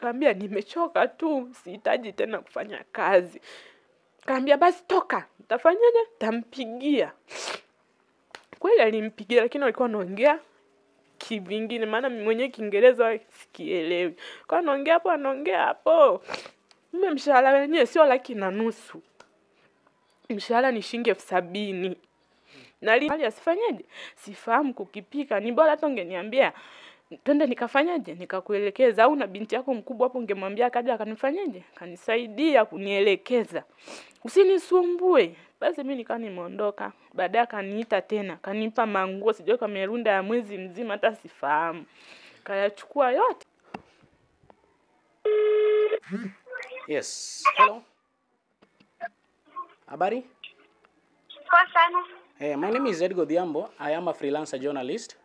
nikamwambia nimechoka tu, sihitaji tena kufanya kazi. Kaambia basi toka, nitafanyaje? Tampigia. Kweli alimpigia, lakini walikuwa wanaongea kivingine, maana mwenyewe Kiingereza sikielewi. Kwa anaongea hapo, anaongea hapo. mme mshahara wenyewe sio laki na nusu, mshahara ni shilingi elfu sabini na sifahamu kukipika. Ni bora hata ungeniambia twende nikafanyaje, nikakuelekeza, au na binti yako mkubwa hapo ungemwambia kaja akanifanyaje, kanisaidia kunielekeza, usinisumbue. Basi mi nikawa nimeondoka. Baadaye akaniita tena, kanipa manguo, sijui kamerunda ya mwezi mzima, hata sifahamu, kayachukua yote. Yes. Hello. Habari? Poa sana. Hey, my name is Edgo Diambo. I am a freelancer journalist.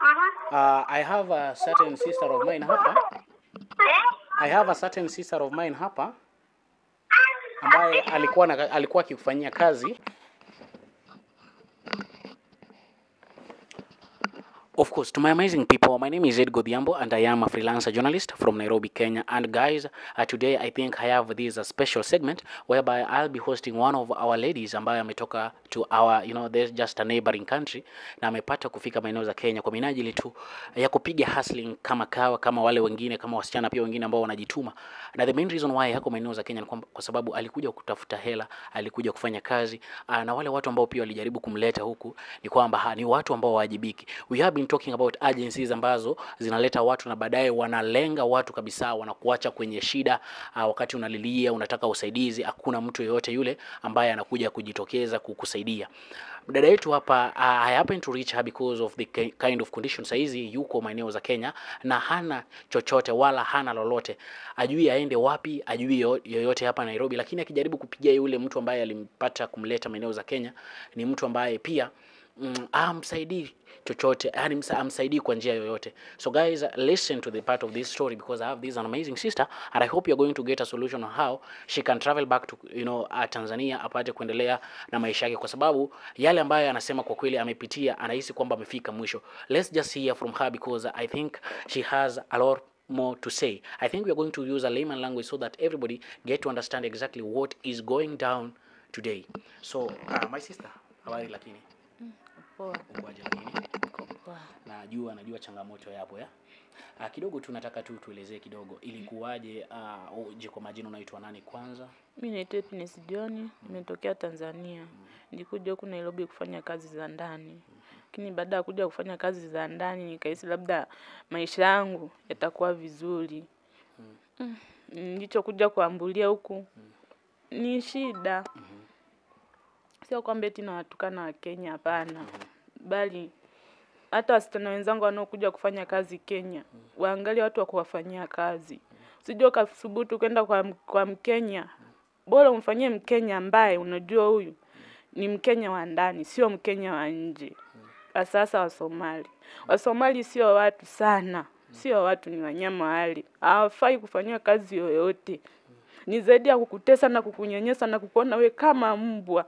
Uh, I have a certain sister of mine hapa. Eh? I have a certain sister of mine hapa ambaye alikuwa na, alikuwa akikufanyia kazi. Of course, to my amazing people, my name is Ed Godhiambo and I am a freelancer journalist from Nairobi, Kenya. And guys, uh, today I think I have this a special segment whereby I'll be hosting one of our ladies ambaye ametoka to our, you know, there's just a neighboring country na amepata kufika maeneo za Kenya kwa minajili tu ya kupiga hustling kama kawa kama wale wengine kama wasichana pia wengine ambao wanajituma. Na the main reason why yako maeneo za Kenya ni kwa sababu alikuja kutafuta hela, alikuja kufanya kazi uh, na wale watu ambao pia walijaribu kumleta huku ni kwamba ni watu ambao wajibiki. We have been talking about agencies ambazo zinaleta watu na baadaye wanalenga watu kabisa, wanakuacha kwenye shida uh, wakati unalilia, unataka usaidizi, hakuna mtu yeyote yule ambaye anakuja kujitokeza kukusaidia. Dada yetu hapa uh, I happen to reach her because of the kind of condition. Saizi yuko maeneo za Kenya na hana chochote wala hana lolote, ajui aende wapi, ajui yoyote hapa Nairobi, lakini akijaribu kupigia yule mtu ambaye alimpata kumleta maeneo za Kenya, ni mtu ambaye pia mm, amsaidii chochote yani amsaidii kwa njia yoyote. So guys listen to the part of this story because i have this an amazing sister and i hope you're going to get a solution on how she can travel back to you know uh, tanzania apate kuendelea na maisha yake kwa sababu yale ambayo anasema kwa kweli amepitia anahisi kwamba amefika mwisho. Let's just hear from her because i think she has a lot more to say. I think we are going to use a layman language so that everybody get to understand exactly what is going down today. So uh, my sister habari lakini Poa, ukoaje lakini uko poa. najua najua changamoto yapo ya. Ah, kidogo tu nataka tu tuelezee kidogo. Ilikuwaje uh, je, kwa majina unaitwa nani kwanza? Mimi naitwa Happiness John, nimetokea Tanzania. Nilikuja huku Nairobi kufanya kazi za ndani, lakini baada ya kuja kufanya kazi za ndani nikahisi labda maisha yangu yatakuwa vizuri. Mm, Nilichokuja kuambulia huku ni shida, sio kwamba eti nawatukana Wakenya, hapana, bali hata wasichana wenzangu wanaokuja kufanya kazi Kenya waangalie watu wa kuwafanyia kazi. Usije ukathubutu kwenda kwa, kwa Mkenya, bora umfanyie Mkenya ambaye unajua huyu ni Mkenya wa ndani, sio Mkenya wa nje. Sasa Wasomali, Wasomali sio watu sana, sio watu, ni wanyama wali, hawafai kufanyia kazi yoyote. Ni zaidi ya kukutesa na kukunyenyesa na kukuona we kama mbwa.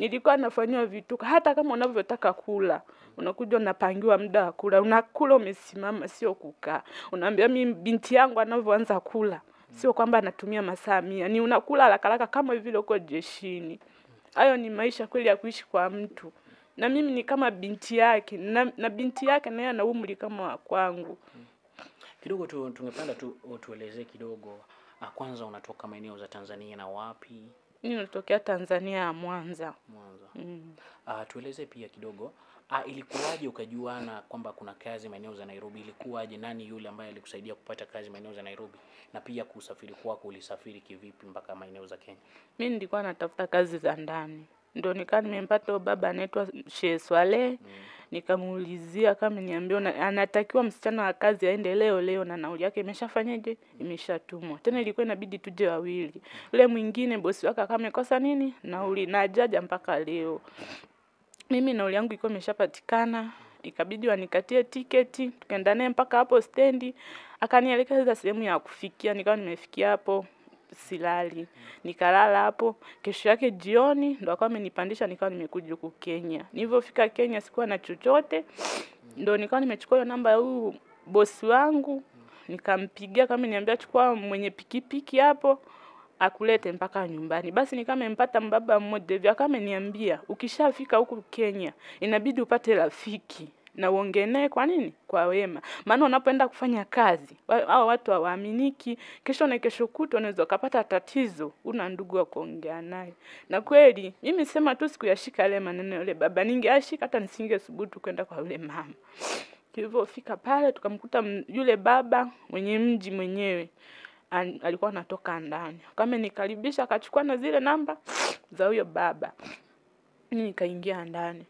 Nilikuwa nafanyiwa vituko, hata kama unavyotaka kula unakuja unapangiwa muda wa kula, unakula umesimama, sio kukaa. Unaambia mi binti yangu anavyoanza kula, sio kwamba anatumia masaa mia, ni unakula haraka kama vile uko jeshini. Hayo ni maisha kweli ya kuishi kwa mtu, na mimi ni kama binti yake na, na binti yake naye ana umri kama wa kwangu. kidogo tu tungependa tu tuelezee kidogo uh, kwanza unatoka maeneo za tanzania na wapi Mimi natokea Tanzania ya Mwanza. mwanza. Mm. uh, tueleze pia kidogo. Uh, ilikuwaje ukajuana kwamba kuna kazi maeneo za nairobi? Ilikuwaje? Nani yule ambaye alikusaidia kupata kazi maeneo za nairobi? Na pia kusafiri kwako ulisafiri kivipi mpaka maeneo za kenya? Mi nilikuwa natafuta kazi za ndani, ndio nikaa nimempata baba anaitwa Sheikh Swaleh. Nikamuulizia kama niambia anatakiwa msichana wa kazi aende leo leo, na nauli yake imeshafanyaje, imeshatumwa. Tena ilikuwa inabidi tuje wawili. Yule mwingine bosi wake akawa amekosa nini? Nauli, na jaja mpaka leo. Mimi nauli yangu ilikuwa imeshapatikana, ikabidi wanikatie tiketi, tukaenda naye mpaka hapo stendi, akanielekeza sehemu ya kufikia, nikawa nimefikia hapo silali, nikalala hapo. Kesho yake jioni ndo akawa amenipandisha, nikawa nimekuja huku Kenya. Nilivyofika Kenya sikuwa na chochote, ndo nikawa nimechukua hiyo namba ya huyu bosi wangu, nikampigia kama niambia chukua mwenye pikipiki hapo akulete mpaka nyumbani. Basi nikamempata mbaba mmoja hivi ameniambia ukishafika huku Kenya inabidi upate rafiki na uongee naye. Kwa nini? Kwa wema, maana unapoenda kufanya kazi hao watu hawaaminiki. Kesho na kesho kutwa unaweza ukapata tatizo, una ndugu wa kuongea naye. Na kweli mimi sema tu sikuyashika yale maneno yule baba, ningeashika hata nisingesubutu kwenda kwa yule mama. Tulivyofika pale tukamkuta yule baba mwenye mji mwenyewe alikuwa anatoka ndani, kama nikaribisha, akachukua na zile namba za huyo baba, mimi nikaingia ndani,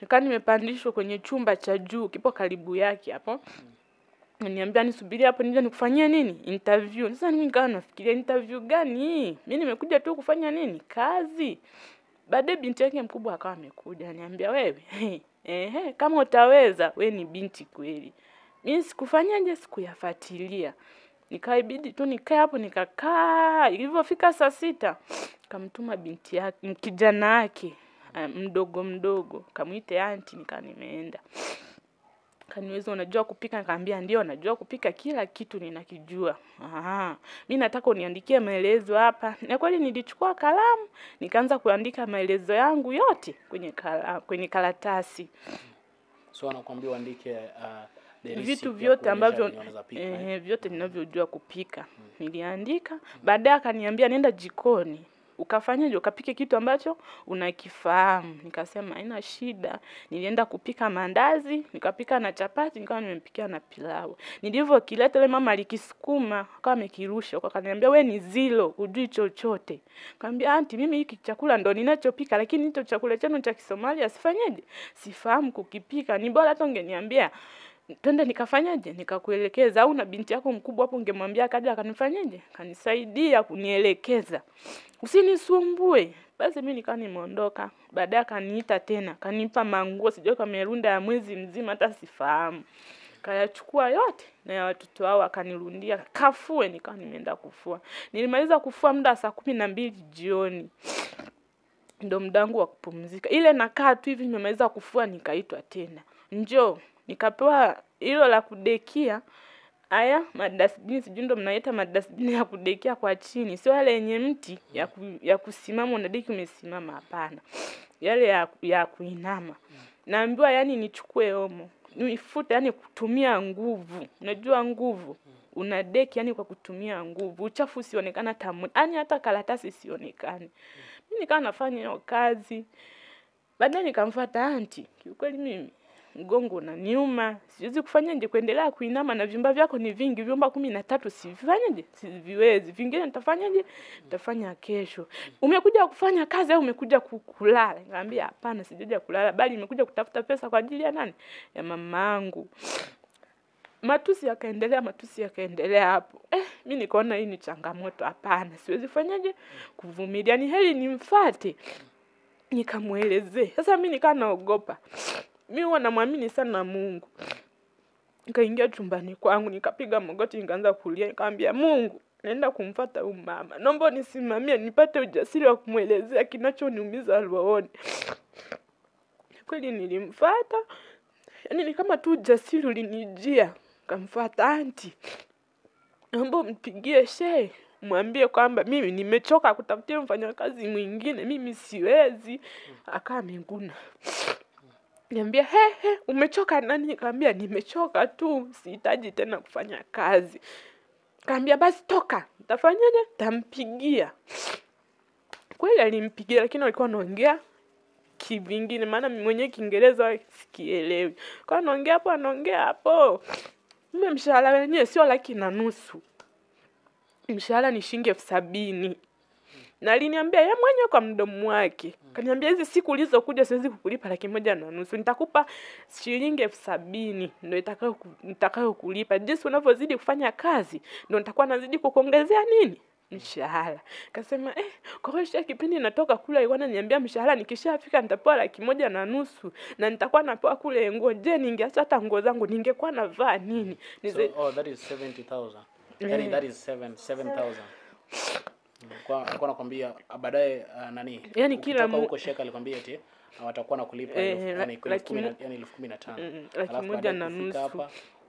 nikaa nimepandishwa kwenye chumba cha juu, kipo karibu yake hapo Niambia nisubiri hapo nije nikufanyie nini? Interview. Sasa mimi nikawa nafikiria interview gani mi Mimi nimekuja tu kufanya nini? Kazi. Baadaye binti yake mkubwa akawa amekuja, niambia wewe, ehe, kama utaweza, we ni binti kweli. Mimi sikufanyaje, sikuyafuatilia. Nikaibidi tu nikae hapo nikakaa. Ilivyofika saa sita, kamtuma binti yake, kijana yake ah, mdogo mdogo, kamwite anti, nika nimeenda kaniweza unajua kupika? Nikamwambia ndio, najua kupika, kila kitu ninakijua. Aha, mi nataka uniandikie maelezo hapa. Na kweli nilichukua kalamu nikaanza kuandika maelezo yangu yote kwenye kala, kwenye karatasi so anakuambia uandike uh, vitu vyote ambavyo eh? eh, vyote ninavyojua kupika niliandika. Baadaye akaniambia nenda jikoni ukafanyaje, ukapike kitu ambacho unakifahamu. Nikasema haina shida. Nilienda kupika mandazi, nikapika na chapati, nikawa nimempikia na pilau. Nilivyokileta yule mama alikisukuma, akawa amekirusha, akaniambia we ni zilo, hujui chochote. Kaambia anti, mimi hiki chakula ndo ninachopika, lakini hicho chakula chenu cha Kisomalia sifanyeje, sifahamu kukipika. Ni bora hata ungeniambia twende nikafanyaje, nikakuelekeza. Au na binti yako mkubwa hapo ungemwambia akaja akanifanyaje, kanisaidia kunielekeza, usinisumbue. Basi mi nikawa nimeondoka. Baadaye akaniita tena, kanipa manguo, sijui kamerunda ya mwezi mzima, hata sifahamu. Kayachukua yote na ya watoto wao akanirundia, kafue. Nikawa nimeenda kufua. Nilimaliza kufua muda wa saa kumi na mbili jioni ndo muda wangu wa kupumzika. Ile nakaa tu hivi, nimemaliza kufua, nikaitwa tena, njoo. Nikapewa hilo la kudekia, haya madasbini, sijui ndo mnaita madasbini ya kudekia kwa chini, sio yale yenye mti ya, ku, ya kusimama unadeki umesimama, hapana, yale ya, ya kuinama. Naambiwa yani nichukue omo nifute, yani kutumia nguvu. Unajua nguvu unadeki yani kwa kutumia nguvu, uchafu usionekana tamu, yani hata karatasi isionekane. Mi nikawa nafanya hiyo kazi, baadaye nikamfuata anti. Kiukweli mimi mgongo na nyuma siwezi kufanyaje kuendelea kuinama, na vyumba vyako ni vingi, vyumba kumi na tatu, sivifanyaje, siviwezi, vingine nitafanyaje, nitafanya kesho. Umekuja kufanya kazi au umekuja kulala? Nikamwambia hapana, sijaja kulala, bali nimekuja kutafuta pesa kwa ajili ya nani, ya mamangu. Matusi yakaendelea, matusi yakaendelea hapo. Eh, mi nikaona hii ni changamoto, hapana, siwezi fanyaje kuvumilia, ni heri nimfate nikamwelezee. Sasa mi nikaa naogopa, mi huwa namwamini sana Mungu. Nikaingia chumbani kwangu, nikapiga magoti, nikaanza kulia, nikamwambia Mungu, naenda kumfata huyu mama, naomba unisimamie nipate ujasiri wa kumwelezea kinachoniumiza rohoni. Kweli nilimfata, yani ni kama tu ujasiri ulinijia. Nikamfata anti, naomba umpigie shehe mwambie kwamba mimi nimechoka kutafutia mfanyakazi mwingine, mimi siwezi. Akaa amenguna niambia he he, umechoka nani? Nikamwambia nimechoka tu, sihitaji tena kufanya kazi. Kaambia basi toka, nitafanyaje? Tampigia. Kweli alimpigia, lakini walikuwa wanaongea kivingine, maana mwenyewe Kiingereza sikielewi. Kwa anaongea hapo, anaongea hapo. Mimi mshahara wenyewe sio laki na nusu, mshahara ni shilingi elfu sabini na aliniambia ya mwenyewe kwa mdomo wake, kaniambia hizi siku ulizokuja siwezi kukulipa laki moja na nusu, nitakupa shilingi elfu sabini ndo itakayo ku- nitakayo kulipa. Jinsi unavyozidi kufanya kazi ndo nitakuwa nazidi kukuongezea nini mshahara. Kasema eh, kwa hiyo shia kipindi natoka kule alikuwa ananiambia mshahara nikishafika nitapewa laki moja na nusu na nitakuwa napewa kule nguo. Je, ningeacha hata nguo zangu ningekuwa navaa nini? Nize, So, oh, that is 70,000. Yani Eh. that is 7 7,000. Mm, Kwa alikuwa anakwambia ah, baadaye ah, nani? Yani kila huko sheka alikwambia eti ah, watakuwa nakulipa Eh, yani elfu kumi na- mo- elfu kumi na tano. Mm, laki Alafu moja na nusu.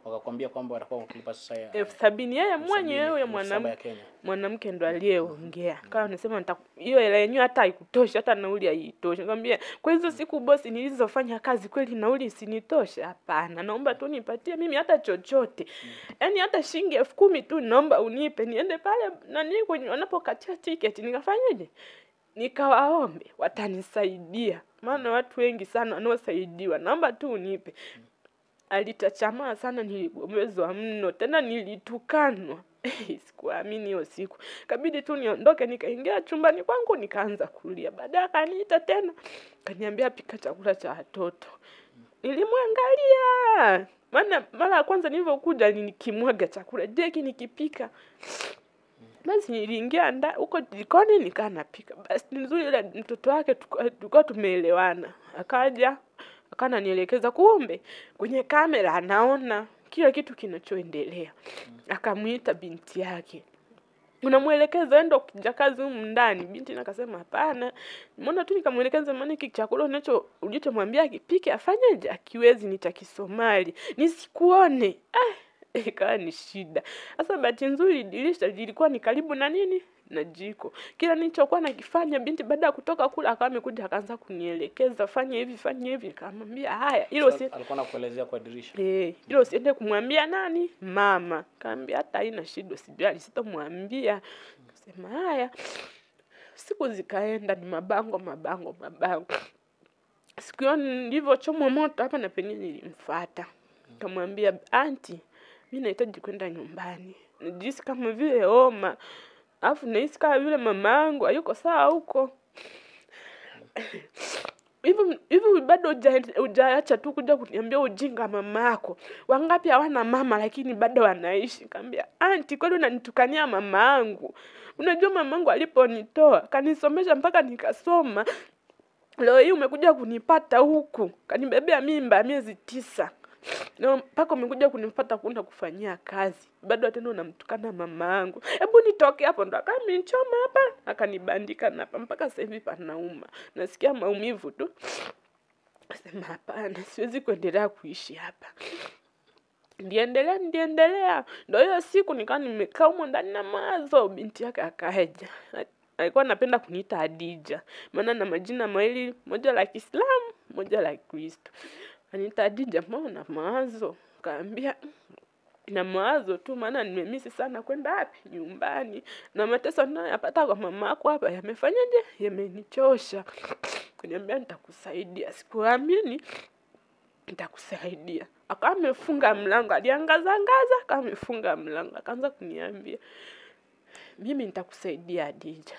Wakakwambia kwamba watakuwa kulipa sasa ya elfu sabini yeye mwenyewe mwanamke mwanamke ndo aliyeongea. Kawa anasema nita- hiyo hela yenyewe hata haikutosha hata nauli haitoshi nikamwambia kwa hizo siku bosi nilizofanya kazi kweli nauli isinitoshe? Hapana naomba tu nipatie mimi hata chochote. Yaani hata shilingi elfu kumi tu naomba unipe niende pale nani kwenye wanapokatia tiketi nikafanyeje? Nikawaombe watanisaidia. Maana watu wengi sana wanaosaidiwa naomba tu unipe alitachamaa sana, niligombezwa mno, tena nilitukanwa. Sikuamini hiyo siku, kabidi tu niondoke, nikaingia chumbani kwangu nikaanza kulia. Baadaye akaniita tena, kaniambia pika chakula cha watoto. Nilimwangalia maana mara ya kwanza nilivyokuja nikimwaga chakula, jeki nikipika basi niliingia nda huko jikoni nikaa napika. Basi nzuri ile mtoto wake tulikuwa tumeelewana, akaja akananielekeza, kumbe kwenye kamera anaona kila kitu kinachoendelea. Akamwita binti yake unamwelekeza endo ukija kazi humu ndani. Binti nakasema hapana, mbona tu nikamwelekeza, maana hiki chakula unacho ulichomwambia akipike afanyeje, akiwezi ni cha Kisomali, nisikuone ah, ikawa ni shida. Sasa bahati nzuri dirisha lilikuwa ni karibu na nini na jiko. Kila nilichokuwa nakifanya, binti baada ya kutoka kula akawa amekuja akaanza kunielekeza, fanya hivi fanya hivi. Nikamwambia haya, hilo si So, alikuwa anakuelezea kwa dirisha Eh, hilo usiende kumwambia nani? Mama. Kaambia hata haina shida, sijali, sitamwambia. Kasema haya. Siku zikaenda, ni mabango mabango mabango. Siku hiyo nilivyochomwa moto hapa na penyewe nilimfuata. Kamwambia anti, mimi nahitaji kwenda nyumbani. Najisi kama vile homa. Alafu nahisi kama yule mama yangu hayuko sawa huko hivi bado ujaacha hujaacha tu kuja kuniambia ujinga mama yako. Wangapi hawana mama lakini bado wanaishi? Kaambia anti, kweli unanitukania mama yangu? Unajua mama yangu aliponitoa kanisomesha mpaka nikasoma, leo hii umekuja kunipata huku, kanibebea mimba miezi tisa na mpaka umekuja kunipata kwenda kufanyia kazi, bado tena unamtukana mama yangu. Hebu nitoke hapo, ndo akanichoma hapa akanibandika na hapa, mpaka sasa hivi panauma, nasikia maumivu tu. Sema hapana, siwezi kuendelea kuishi hapa. Ndiendelea, ndiendelea. Ndo hiyo siku nikawa nimekaa humo ndani na mawazo, binti yake akaja alikuwa anapenda kuniita Adija maana na majina mawili, moja la Kiislamu, moja la Kristo. Aniita jamaa na mawazo? Kaambia na mawazo tu, maana nimemisi sana kwenda wapi nyumbani, na mateso nayoyapata kwa mama yako hapa yamefanyaje, yamenichosha. Kuniambia nitakusaidia, sikuamini nitakusaidia. Akawa amefunga mlango, aliangazangaza, akawa amefunga mlango, akaanza kuniambia mimi nitakusaidia dija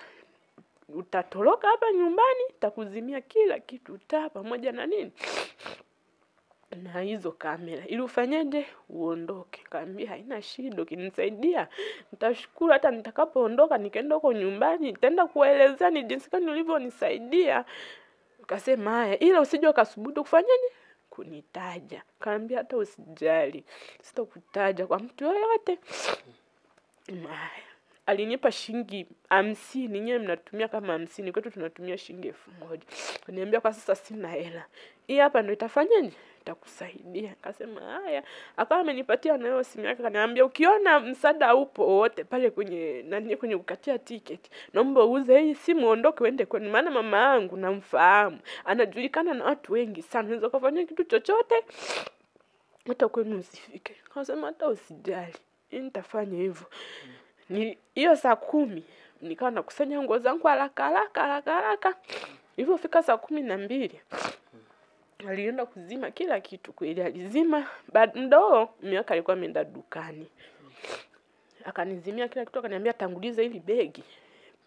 utatoroka hapa nyumbani, takuzimia kila kitu, taa pamoja na nini na hizo kamera ili ufanyeje uondoke. Kaambia haina shida, ukinisaidia nitashukuru. Hata nitakapoondoka nikaenda huko nyumbani, nitaenda kuwaelezea ni jinsi gani ulivyonisaidia. Ukasema haya, ila usije ukasubutu kufanyaje kunitaja. Kaambia hata usijali, sitakutaja kwa mtu yoyote. Alinipa shilingi hamsini, nyewe mnatumia kama hamsini, kwetu tunatumia shilingi elfu moja. Kaniambia kwa sasa sina hela, hii hapa ndo itafanyaje itakusaidia. Kasema haya, akawa amenipatia na hiyo simu yake, kaniambia ukiona msaada upo wote pale kwenye nani, kwenye kukatia tiketi, naomba uuze hii simu uondoke uende kwenu, maana mama yangu namfahamu, anajulikana na watu wengi sana, unaweza kufanya kitu chochote hata kwenu usifike. Kasema hata usijali, nitafanya hivyo. Ni hiyo saa kumi nikawa nakusanya nguo zangu haraka haraka haraka haraka. Saa kumi na mbili alienda kuzima kila kitu kweli, alizima. Muda huo miaka alikuwa ameenda dukani, akanizimia kila kitu, akaniambia tanguliza hili begi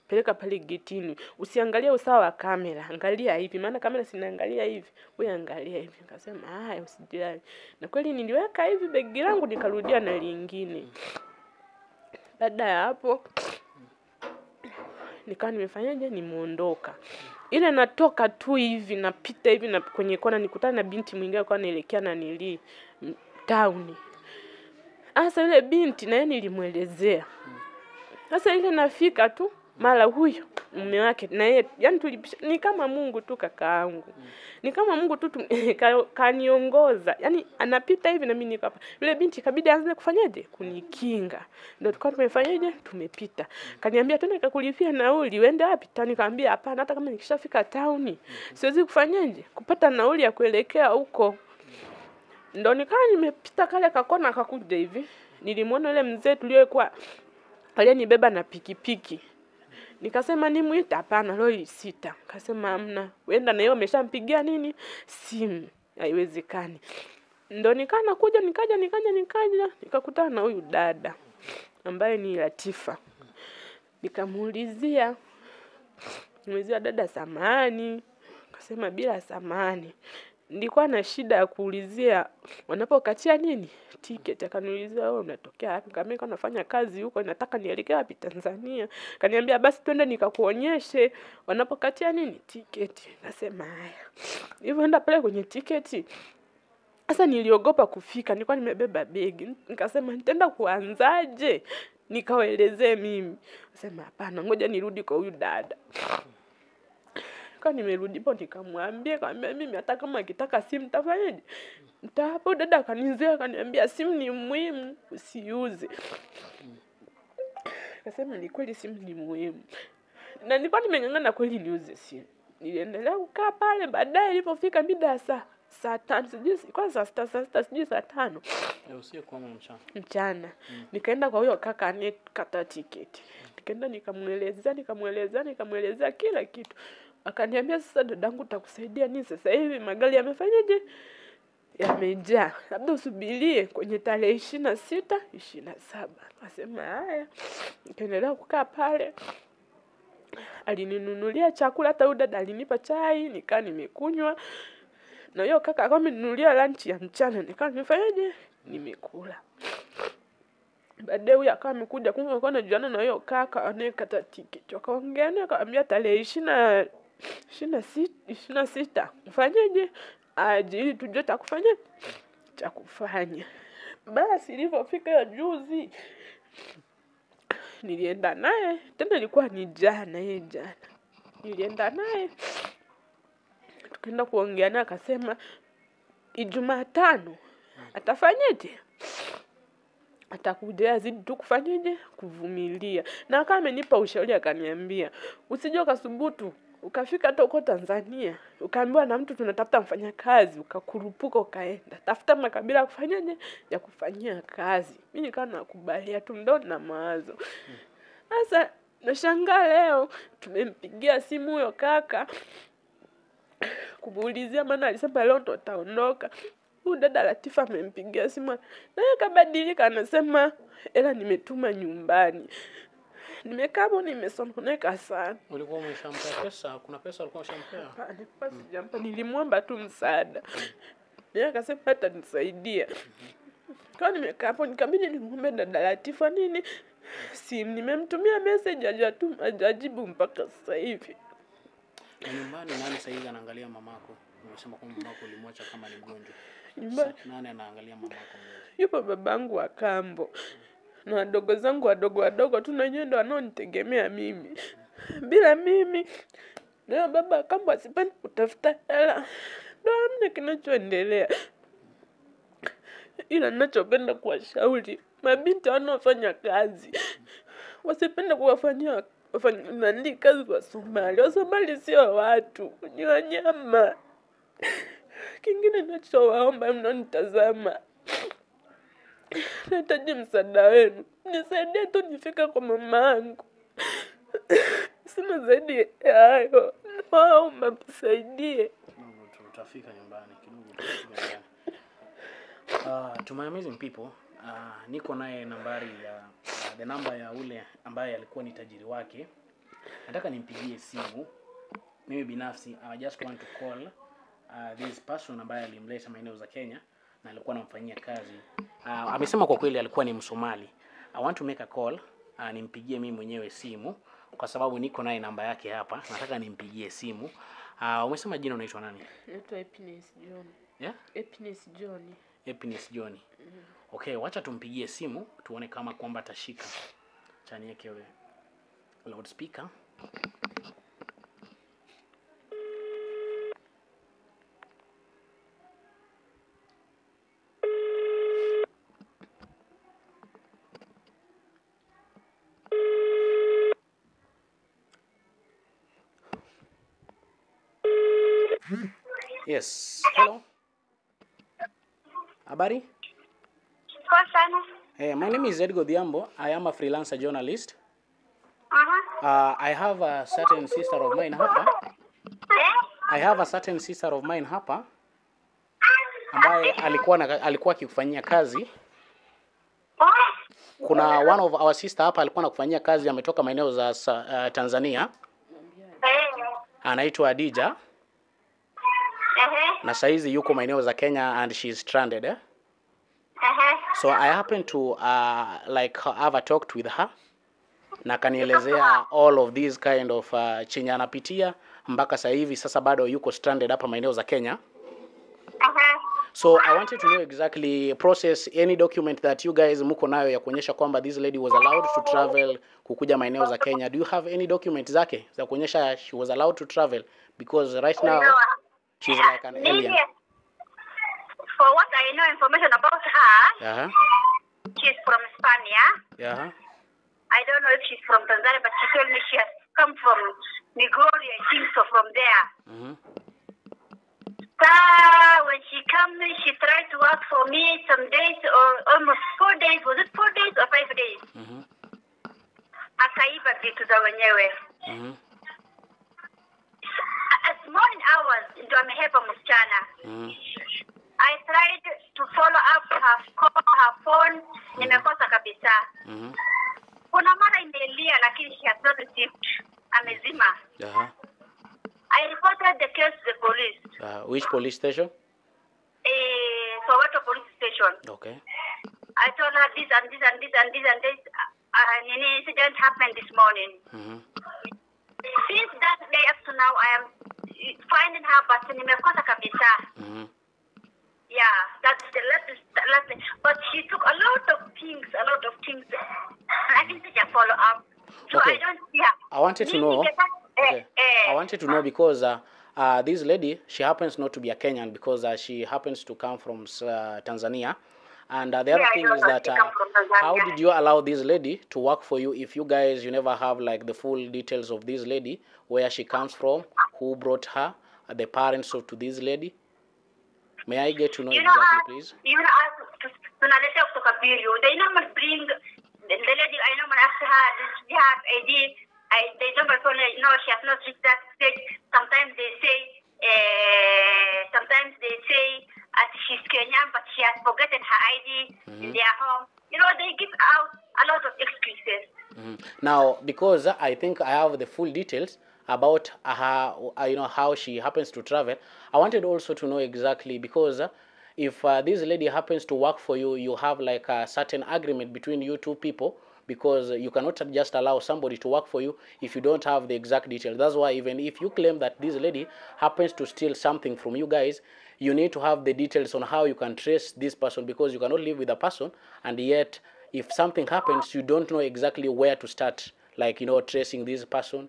peleka pale getini, usiangalie usawa wa kamera, angalia hivi, maana kamera sinaangalia hivi, wewe angalia hivi. Nikasema haya, usijali. Na kweli niliweka hivi begi langu, nikarudia na lingine. Baada ya hapo nikawa nimefanyaje, nimeondoka. Ile natoka tu hivi napita hivi na kwenye kona nikutana na binti mwingine alikuwa anaelekea na nili town. Sasa yule binti na naye nilimwelezea. Sasa ile nafika tu mara huyo mume wake. Na yeye yani tulipisha ni kama Mungu tu kakaangu ni kama Mungu tu kaniongoza, ka- yani anapita hivi na mimi niko hapa. Yule binti kabidi aanze kufanyaje? Kunikinga. Ndio tukawa tumefanyaje? Tumepita. Kaniambia tena nikakulipia nauli. Uende wapi? Tani nikamwambia hapana hata kama nikishafika tauni siwezi kufanyaje? Kupata nauli ya kuelekea huko. Ndo nikawa nimepita kale kakona kakuja hivi. Nilimwona yule mzee tuliokuwa aliyenibeba na pikipiki nikasema ni nimwite hapana leo sita. Kasema amna wenda na yeye ameshampigia nini? Simu. Haiwezekani. Ndo nikaa nakuja nikaja nikaja nikaja. Nikakutana na huyu dada ambaye ni Latifa. Nikamuulizia. Nimeulizia dada samani kasema bila samani nilikuwa na shida ya kuulizia wanapokatia nini tiketi akaniuliza wewe unatokea wapi Nikamwambia nilikuwa nafanya kazi huko nataka nielekee wapi Tanzania Akaniambia basi twende nikakuonyeshe wanapokatia nini tiketi nasema haya hivyo enda pale kwenye tiketi sasa niliogopa kufika, nilikuwa nimebeba begi. Nikasema nitaenda kuanzaje? Nikawaelezee mimi. Sema hapana, ngoja nirudi kwa huyu dada. Kwa nimerudi po nikamwambia, kaambia mimi hata kama akitaka simu tafanyaje? Mtapo dada akanizuia akaniambia simu ni muhimu, usiuze. Akasema ni kweli simu ni muhimu. Na nilikuwa nimeng'ang'ana kweli niuze simu. Niliendelea kukaa pale, baadaye ilipofika mida ya saa saa tano sijui kwa saa sita saa sita sijui saa tano ama mchana? mchana nikaenda kwa huyo kaka anekata tiketi nikaenda nikamwelezea nikamwelezea nikamwelezea kila kitu akaniambia sasa dadangu takusaidia nini? Sasa hivi magari yamefanyaje? Yamejaa. Labda usubirie kwenye tarehe ishirini na sita ishirini na saba. Akasema haya. Nikaendelea kukaa pale. Alininunulia chakula hata huyu dada alinipa chai nikaa nimekunywa. Na hiyo kaka akawa ameninunulia lunch ya mchana. Nikawa nimefanyaje? Nimekula. Baadaye huyo akawa amekuja. Kumbe alikuwa anajuana na hiyo kaka anayekata tiketi. Wakaongea naye akamwambia tarehe ishirini na ishirini na sita. Mfanyeje? Ajili takufanya tujue cha kufanya. Cha kufanya. Basi ilivyofika juzi nilienda naye. Tena ilikuwa ni jana ye jana. Nilienda naye. Tukaenda kuongea naye akasema ijumaa tano atafanyeje atakuja azidi tu kufanyaje, kuvumilia. Na kama amenipa ushauri akaniambia usije ukasubutu ukafika hata uko Tanzania ukaambiwa na mtu tunatafuta mfanya kazi ukakurupuka ukaenda. Tafuta makabila ya kufanyaje? Ya kufanyia kazi. Mi nikawa nakubalia tu ndo na mawazo. Sasa nashangaa leo tumempigia simu huyo kaka kumuulizia maana alisema leo ndo ataondoka huyu dada Latifa amempigia simu naye kabadilika, anasema ela nimetuma nyumbani. Nimekaa hapo nimesononeka sana. Ulikuwa umeshampea pesa? Kuna pesa ulikuwa umeshampa? Hapana, pesa sijampa, nilimwomba tu msaada, Yeye akasema hata nisaidia. Kwa nimekaa hapo nikabidi nimwombe dada Latifa nini simu, nimemtumia message hajatuma, hajajibu mpaka sasa hivi. Na nyumbani nani sasa hivi anaangalia mamako? Umesema kwamba mamako ulimwacha kama ni mgonjwa. Nyumba- Nani anaangalia mamako mzazi? yupo babangu wa kambo na wadogo zangu wadogo wadogo tu na wenyewe ndo wanaonitegemea mimi. Bila mimi leo baba kambo asipendi kutafuta hela, ndo amna kinachoendelea. Ila ninachopenda kuwashauri mabinti wanaofanya kazi wasipende kuwafanyia nani kazi Wasomali. Wasomali sio watu, ni wanyama. Kingine nachowaomba mnanitazama, nahitaji msaada wenu, nisaidie tu nifika kwa mama yangu. Sina zaidi ya hayo, nawaomba msaidie. Uh, to my amazing people, uh, niko naye nambari ya uh, the namba ya ule ambaye alikuwa ni tajiri wake. Nataka nimpigie simu. Mimi binafsi I just want to call uh, this person ambaye alimleta maeneo za Kenya na alikuwa anamfanyia kazi. Uh, amesema kwa kweli alikuwa ni Msomali. I want to make a call. Uh, nimpigie mimi mwenyewe simu kwa sababu niko naye namba yake hapa. Nataka nimpigie simu. Uh, umesema jina unaitwa nani? Naitwa Happiness John. Yeah? Happiness John. Happiness John. Mm. Okay, wacha tumpigie simu tuone kama kwamba atashika. Chani yake yule loudspeaker. Yes. Hello. Habari? Poa sana. Hey, my name is Edgo Diambo. I am a freelancer journalist. Mhm. Uh, I have a certain sister of mine hapa. Eh? I have a certain sister of mine hapa ambaye alikuwa na, alikuwa akikufanyia kazi. Kuna one of our sister hapa alikuwa anakufanyia kazi, ametoka maeneo za uh, Tanzania, Eh. anaitwa Adija Ehe. na saizi yuko maeneo za Kenya and she is stranded eh? Ehe. So I happen to uh, like have a talked with her na kanielezea all of these kind of uh, chenye anapitia mpaka sasa hivi sasa bado yuko stranded hapa maeneo za Kenya. Ehe. So I wanted to know exactly process any document that you guys mko nayo ya kuonyesha kwamba this lady was allowed to travel kukuja maeneo za Kenya. Do you have any document zake za kuonyesha she was allowed to travel because right now No. She's like an alien. For what I know information about her, Uh-huh. she's from Spania. Yeah. I don't know if she's from Tanzania, but she told me she has come from Migori, I think so, from there. Mhm. So when she came, she tried to work for me some days or almost four days. Was it four days or five days? Mhm. Akaiba vitu za wenyewe. Mhm. Morning hours ndo amehepa msichana. Mhm. I tried to follow up her, call, her phone, nimekosa kabisa. Mhm. Kuna mara imelia lakini she has not received. Amezima. Uh-huh. I reported the case to the police. Uh, which police station? Eh, Soweto police station. Okay. I told her this and this and this and this and this. Uh, any incident happened this morning. Mhm. Since that day up to now, I am finding her, but nimekosa kabisa. Mhm. Yeah, that's the last, last. But she took a lot of things, a lot of things. I didn't take follow up. So Okay. I don't yeah. I wanted to know. eh, Okay. eh, I wanted to know because uh, uh, this lady, she happens not to be a Kenyan because uh, she happens to come from uh, Tanzania. And uh, the other Yeah, thing is that uh, how did you allow this lady to work for you if you guys you never have like the full details of this lady, where she comes from, who brought her, uh, the parents of to this lady? May I get to know You know, exactly, us, please? you know, tunaletea kutoka Biru. They normally bring the, lady. I normally ask her, does she have ID? I, they normally tell me, no, she has not reached that stage. Sometimes they say, uh, sometimes they say that she's Kenyan, but she has forgotten her ID in their home. You know, they give out a lot of excuses. Mhm. Now, because I think I have the full details about her, uh, you know, how she happens to travel, I wanted also to know exactly because uh, if uh, this lady happens to work for you, you have like a certain agreement between you two people because you cannot just allow somebody to work for you if you don't have the exact details. That's why even if you claim that this lady happens to steal something from you guys, you need to have the details on how you can trace this person because you cannot live with a person and yet if something happens you don't know exactly where to start like you know tracing this person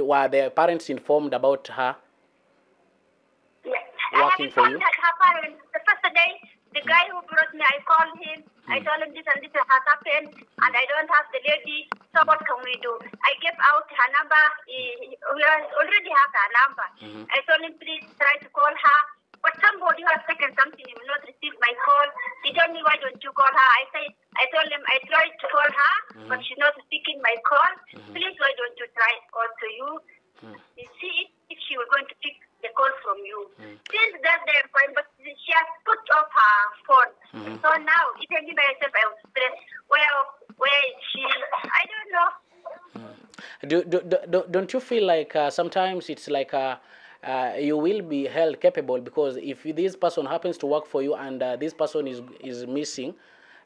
were the parents informed about her Yeah. Working I for informed you? Her, her parents. The first day, the hmm. guy who brought me, I called him. I hmm. told him this and this has happened, and I don't have the lady. So what can we do? I gave out her number. He, we already have her number. Hmm. I told him please try to call her. But somebody who has taken something, will not receive my call. He told me, why don't you call her? I said, I told him I tried to call her, mm-hmm. but she's not speaking my call. Mm-hmm. Please, why don't you try call to you? Mm-hmm. You see if, she was going to pick the call from you. Since that day, but she has put off her phone. So now, even me myself, I was stressed. Where, where is she? I don't know. do, do, do, do- don't you feel like uh, sometimes it's like uh, uh, you will be held capable because if this person happens to work for you and uh, this person is is missing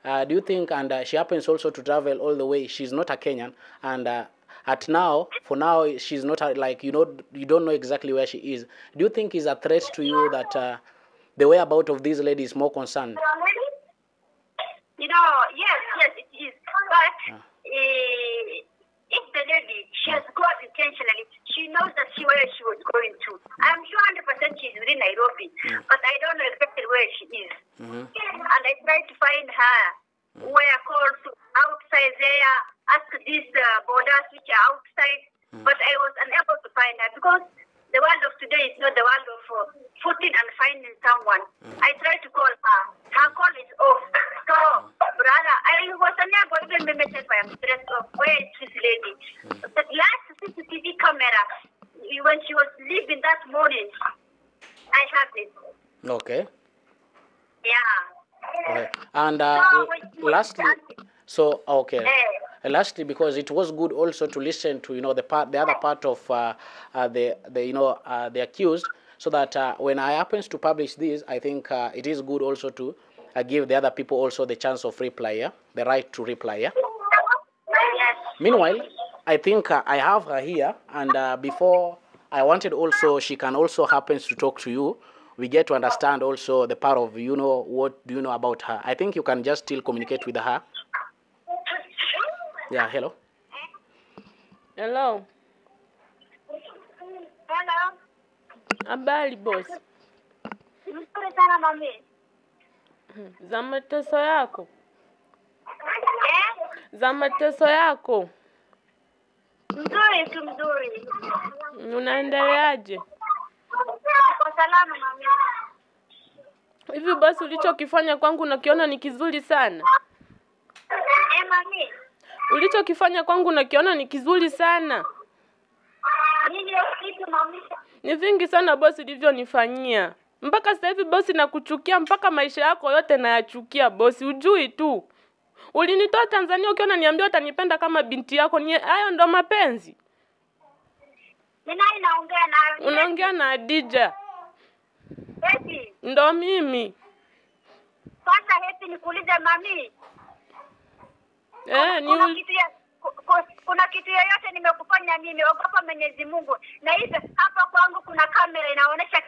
uh, do you think and uh, she happens also to travel all the way she's not a kenyan and uh, at now for now she's not a, like you know you don't know exactly where she is. Do you think is a threat to you that uh, the whereabout of this lady is more concerned? You know, yes, yes, it is. But uh, if the lady, she has gone intentionally, she knows that she where she was going to. I'm sure 100% she's within Nairobi, but I don't know exactly where she is. Mhm. And I tried to find her where called to outside there, ask these uh, borders which are outside, but I was unable to find her because the world of today is not the world of uh, footing and finding someone. I tried to call her. Her call is off. So, brother, I was unable to even message my address of where is this lady. The last CCTV camera, when she was leaving that morning, I have it. Okay. Yeah. okay. And uh, So, l- when she was lastly, so okay. Eh. Lastly, because it was good also to listen to you know the part, the other part of uh, uh, the the you know uh, the accused, so that when I happens to publish this, I think it is good also to give the other people also the chance of reply, yeah? the right to reply. Yeah? Meanwhile, I think uh, I have her here, and uh, before I wanted also she can also happens to talk to you. We get to understand also the part of you know what do you know about her. I think you can just still communicate with her. Yeah, hello. Hello, Hello. habari boss. Nzuri sana mami. Za mateso yako, Eh? za mateso yako, Mzuri tu mzuri. unaendeleaje? Kwa salama mami. Hivi basi ulichokifanya kwangu nakiona ni kizuri sana. Eh mami. Ulichokifanya kwangu nakiona ni kizuri sana. Ni vingi sana bosi ulivyonifanyia. Mpaka sasa hivi bosi nakuchukia, mpaka maisha yako yote nayachukia bosi, ujui tu. Ulinitoa Tanzania ukiona niambia utanipenda kama binti yako. Ni hayo ndo mapenzi? Unaongea na Adija, ndo mimi. Kwanza Happy nikuulize mami. Eh, ni Kuna kitu ya ku- ku- kuna kitu yoyote nimekufanya mimi, ogopa Mwenyezi Mungu. Na hivyo hapa kwangu kuna kamera inaonyesha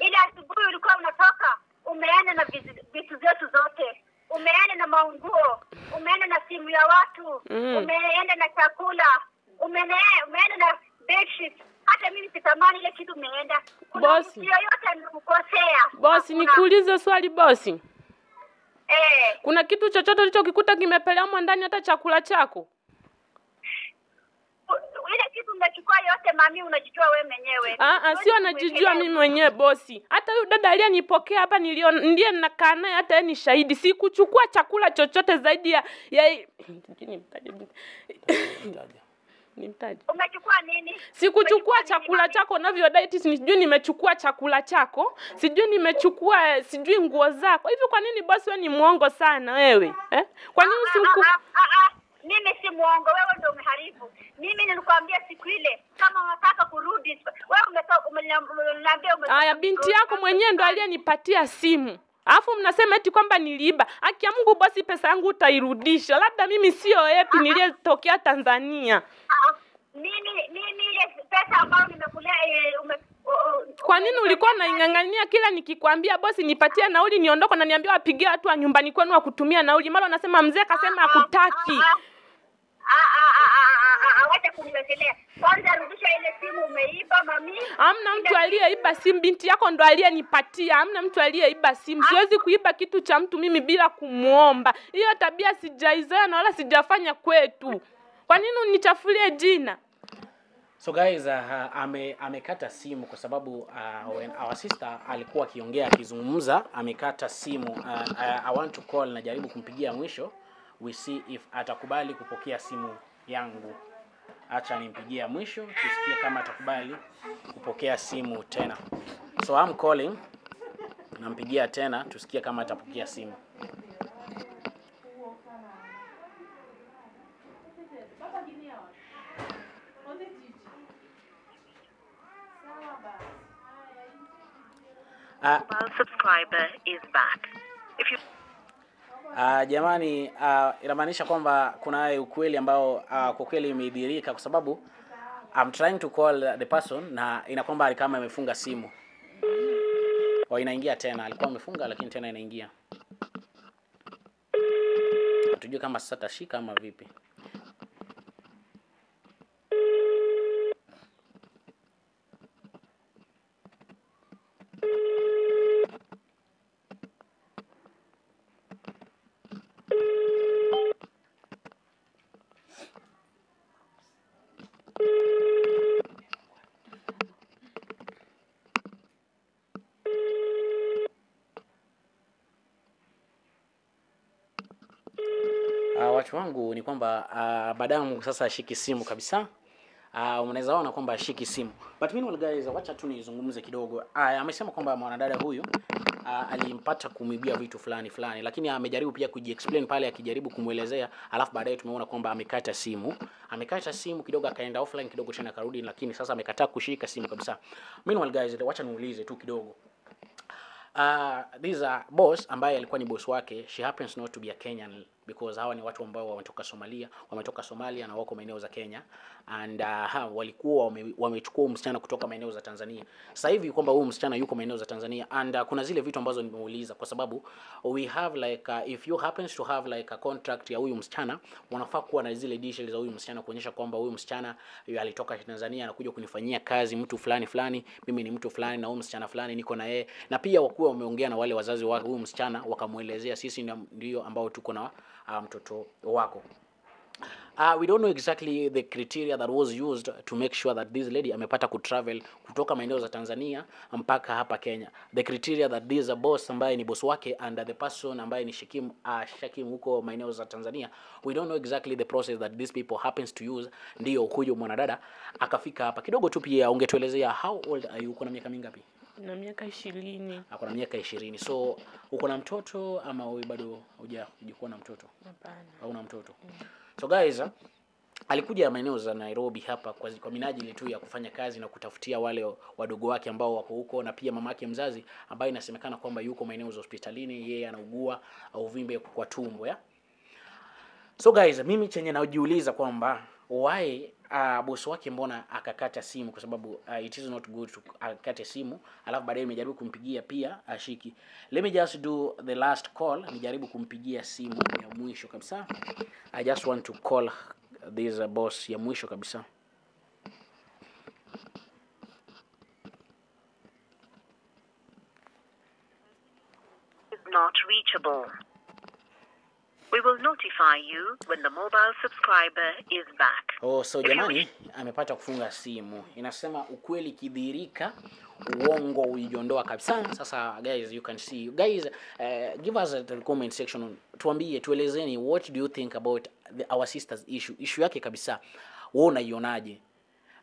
ile asubuhi ulikuwa unatoka umeenda na vitu vitu zetu zote, umeenda na maunguo, umeenda na simu ya watu Mm. umeenda na chakula, umeenda umeenda na bedsheet. Hata mimi sitamani ile kitu umeenda. Kuna Bosi. yoyote amekukosea? Bosi, nikuulize swali bosi. Eh, Kuna kitu chochote ulichokikuta kimepeleamwa ndani hata chakula chako? ile kitu umechukua yote mami, unajijua wewe mwenyewe. Ah, ah, sio anajijua mimi mwenyewe bosi. Hata huyu dada aliyenipokea hapa nilio ndiye ninakaa naye, hata yeye ni shahidi. Sikuchukua chakula chochote zaidi ya ya nimtaje. Umechukua nini? Sikuchukua chakula nini, chako unavyodai eti sijui nimechukua chakula chako, sijui nimechukua sijui nguo zako. Hivi kwa nini bosi wewe ni mwongo sana wewe? Eh? Kwa nini Ah, usimku ah, ah, ah. Mimi si mwongo, wewe ndio umeharibu. Mimi nilikwambia siku ile kama unataka kurudi, wewe umeniambia umetoka. Haya, binti yako mwenyewe ndo aliyenipatia simu. Alafu mnasema eti kwamba niliiba. Haki ya Mungu bosi, pesa yangu utairudisha. Labda mimi sio epi niliyetokea Tanzania. Ah, Mimi mimi ile pesa ambayo nimekulea eh, Kwa nini ulikuwa naingang'ania kila nikikwambia bosi nipatie nauli niondoke, na niambia wapigie watu wa nyumbani kwenu wa kutumia nauli, mara unasema mzee kasema akutaki Ah, ah, ah, ah, ah, ah, ah, Wacha kuniwekelea kwanza, rudisha ile simu umeiba mami. Hamna mtu aliyeiba simu, binti yako ndo aliyenipatia. Hamna mtu aliyeiba simu. Siwezi kuiba kitu cha mtu mimi bila kumwomba Hiyo tabia sijaizoea na wala sijafanya kwetu. Kwa nini unichafulie jina? So guys, uh, ame amekata simu kwa sababu uh, when our sister alikuwa akiongea akizungumza, amekata simu. Uh, I, I want to call, najaribu kumpigia mwisho, we see if atakubali kupokea simu yangu. Acha nimpigia mwisho tusikie kama atakubali kupokea simu tena. So I'm calling, nampigia tena tusikie kama atapokea simu. Uh, subscriber is back. If you Uh, jamani uh, inamaanisha kwamba kuna ukweli ambao uh, kwa kweli imedhihirika kwa sababu I'm trying to call the person na ina kwamba kama amefunga simu. Wa inaingia tena, alikuwa amefunga lakini tena inaingia. Hatujui kama sasa tashika ama vipi. Madamu sasa ashiki simu kabisa. Uh, unaweza ona kwamba ashiki simu. But meanwhile guys wacha tu nizungumze kidogo. Uh, amesema kwamba mwanadada huyu uh, alimpata kumibia vitu fulani fulani lakini amejaribu pia kujiexplain pale akijaribu kumwelezea alafu baadaye tumeona kwamba amekata simu. Amekata simu kidogo akaenda offline kidogo tena karudi, lakini sasa amekataa kushika simu kabisa. Meanwhile guys wacha niulize tu kidogo. Uh, this uh, boss ambaye alikuwa ni boss wake. She happens not to be a Kenyan because hawa ni watu ambao wametoka Somalia wametoka Somalia na wako maeneo za Kenya and uh, ha, walikuwa wame- wamechukua wame msichana kutoka maeneo za Tanzania. Sasa hivi kwamba huyu msichana yuko maeneo za Tanzania and uh, kuna zile vitu ambazo nimeuliza kwa sababu we have like uh, if you happens to have like a contract ya huyu msichana wanafaa kuwa na zile details za huyu msichana kuonyesha kwamba huyu msichana alitoka Tanzania na kuja kunifanyia kazi mtu fulani fulani mimi ni mtu fulani na huyu msichana fulani niko na yeye. Na pia wakuwa wameongea na wale wazazi wa huyu msichana wakamwelezea sisi ndio ambao tuko na mtoto wako Uh, we don't know exactly the criteria that was used to make sure that this lady amepata kutravel kutoka maeneo za Tanzania mpaka hapa Kenya. The criteria that this boss ambaye ni boss wake and the person ambaye ni Shakim uh, Shakim huko maeneo za Tanzania. We don't know exactly the process that these people happens to use. Ndio huyo mwanadada akafika hapa. Kidogo tu pia ungetuelezea how old are you? Uko na miaka mingapi? Na miaka ishirini. Ako na miaka ishirini. So uko na mtoto ama wewe bado huja hujakuwa na mtoto? hapana. Hauna mtoto? So guys alikuja maeneo za Nairobi hapa kwa, kwa minajili tu ya kufanya kazi na kutafutia wale wadogo wake ambao wako huko na pia mamake mzazi ambaye inasemekana kwamba yuko maeneo za hospitalini yeye anaugua auvimbe uvimbe kwa tumbo ya? So guys mimi chenye najiuliza kwamba why uh, bosi wake mbona akakata simu kwa sababu uh, it is not good to akate simu alafu baadaye nimejaribu kumpigia pia ashiki. Let me just do the last call nijaribu kumpigia simu ya mwisho kabisa. I just want to call this uh, boss ya mwisho kabisa. Not reachable. We will notify you when the mobile subscriber is back. Oh, so jamani amepata kufunga simu. Inasema ukweli kidhihirika, uongo uijiondoa kabisa. Sasa guys, you can see. Guys, uh, give us a the comment section. Tuambie, tuelezeni what do you think about the, our sisters issue. Issue yake kabisa. Wewe unaionaje?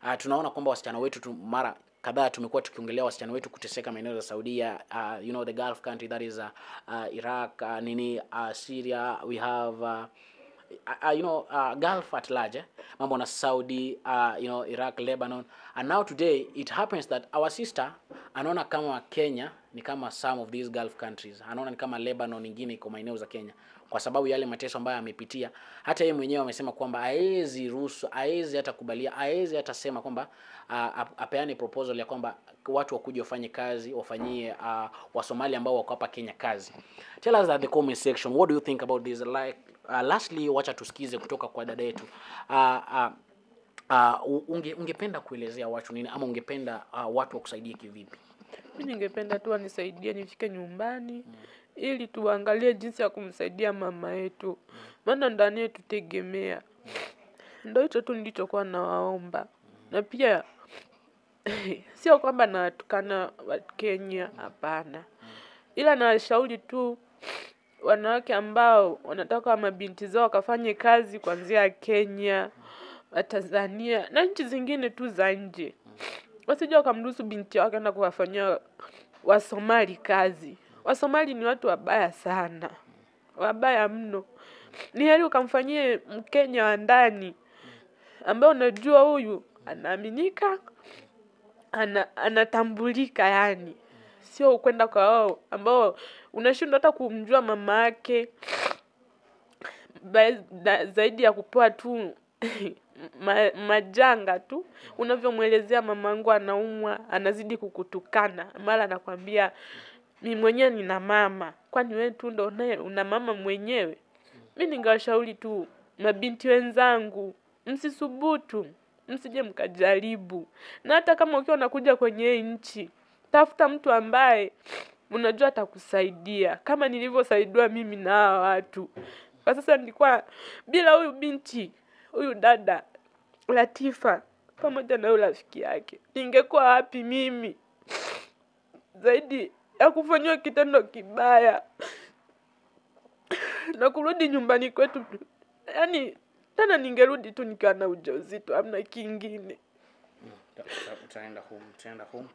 Uh, tunaona kwamba wasichana wetu tu, mara kadhaa tumekuwa tukiongelea wasichana wetu kuteseka maeneo za Saudia, uh, you know the Gulf country that is uh, uh, Iraq, uh, nini uh, Syria, we have uh, uh, you know uh, Gulf at large eh? mambo na Saudi uh, you know Iraq Lebanon. And now today it happens that our sister anaona kama Kenya ni kama some of these Gulf countries. Anaona ni kama Lebanon ingine iko maeneo za Kenya kwa sababu yale mateso ambayo amepitia. Hata yeye mwenyewe amesema kwamba haezi ruhusu haezi hata kubalia haezi hata sema kwamba uh, apeane proposal ya kwamba watu wakuja wafanye kazi wafanyie uh, wasomali ambao wako hapa Kenya kazi. Tell us at the comment section. What do you think about this? Like uh, lastly wacha tusikize kutoka kwa dada yetu. Uh, uh, uh, unge, ungependa kuelezea watu nini ama ungependa uh, watu wakusaidie kivipi? Mi ningependa tu wanisaidie nifike nyumbani mm. ili tuangalie jinsi ya kumsaidia mama yetu. Maana ndani yetu tegemea. Mm. ndo hicho tu nilichokuwa nawaomba. Mm. na pia sio kwamba nawatukana wakenya hapana. Ila nawashauri tu wanawake ambao wanataka mabinti zao wakafanye kazi kuanzia Kenya, Tanzania na nchi zingine tu za nje, wasije wakamruhusu binti yao akaenda kuwafanyia Wasomali kazi. Wasomali ni watu wabaya sana, wabaya mno. Ni heri ukamfanyie Mkenya wa ndani ambaye unajua huyu anaaminika, ana, anatambulika yani sio ukwenda kwa wao ambao unashindwa hata kumjua mama yake. Zaidi ya kupewa tu ma, majanga tu. Unavyomwelezea mamangu anaumwa anazidi kukutukana. Mara anakwambia mi mwenyewe nina mama. Kwani wewe tu ndo una mama mwenyewe? Mi ningawashauri tu mabinti wenzangu msisubutu msije mkajaribu. Na hata kama ukiwa unakuja kwenye nchi tafuta mtu ambaye unajua atakusaidia. Kama nilivyosaidiwa mimi na hawa watu. Kwa sasa nilikuwa bila huyu binti huyu dada Latifa pamoja na huyu rafiki yake. Ningekuwa wapi mimi? Zaidi ya kufanyiwa kitendo kibaya na kurudi nyumbani kwetu. Yani tena ningerudi tu nikiwa na ujauzito amna kingine. Uta- utaenda home utaenda home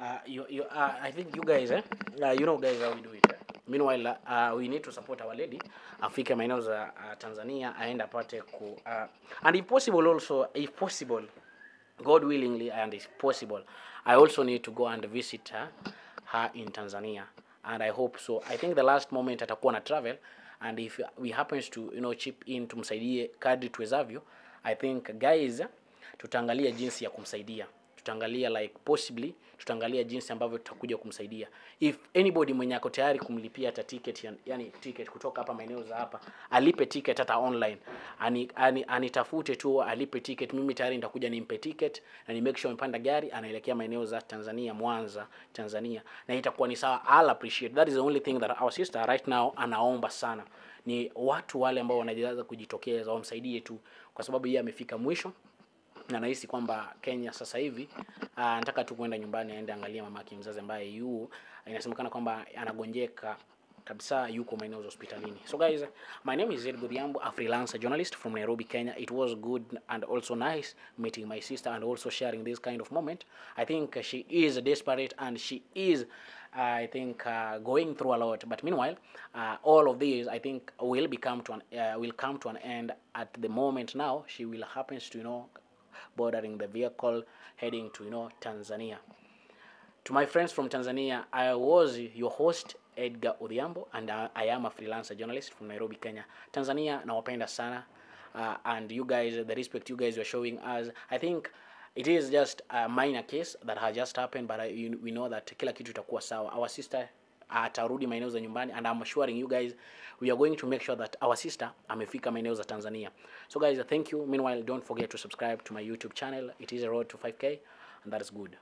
uh, you, you, uh, i think you guys eh? uh, you know guys how we do it eh? meanwhile uh, we need to support our lady afike maeneo za uh, tanzania aende apate ku uh, and if possible also if possible god willingly and if possible i also need to go and visit her, her in tanzania and i hope so i think the last moment atakuwa na travel and if we happens to you know chip in tumsaidie kadri tuwezavyo i think guys tutaangalia jinsi ya kumsaidia tutaangalia like possibly tutaangalia jinsi ambavyo tutakuja kumsaidia. If anybody mwenye ako tayari kumlipia hata ticket ya- yani ticket kutoka hapa maeneo za hapa alipe ticket hata online. Ani, ani, anitafute tu alipe ticket mimi tayari nitakuja nimpe ticket na ni make sure amepanda gari anaelekea maeneo za Tanzania Mwanza Tanzania. Na itakuwa ni sawa I'll appreciate. That is the only thing that our sister right now anaomba sana. Ni watu wale ambao wanajaza kujitokeza wamsaidie tu kwa sababu yeye amefika mwisho na nahisi kwamba Kenya sasa hivi uh, nataka tu kuenda nyumbani aende angalia mamake mzazi ambaye yu inasemekana kwamba anagonjeka kabisa yuko maeneo za hospitalini. So guys my name is Zed Gudhiambo a freelancer journalist from Nairobi Kenya. It was good and also nice meeting my sister and also sharing this kind of moment. I think she is desperate and she is I think uh, going through a lot. But meanwhile uh, all of these I think will become to an uh, will come to an end at the moment now. She will happens to you know bordering the vehicle heading to you know Tanzania. To my friends from Tanzania, I was your host Edgar Odhiambo and I, I am a freelancer journalist from Nairobi, Kenya. Tanzania nawapenda sana uh, and you guys the respect you guys were showing us. I think it is just a minor case that has just happened but I, you, we know that kila kitu itakuwa sawa. Our sister atarudi maeneo za nyumbani and I'm assuring you guys we are going to make sure that our sister amefika maeneo za Tanzania. So guys, thank you. Meanwhile, don't forget to subscribe to my YouTube channel. It is a road to 5k and that is good.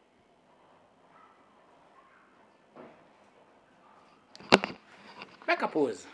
Weka pause.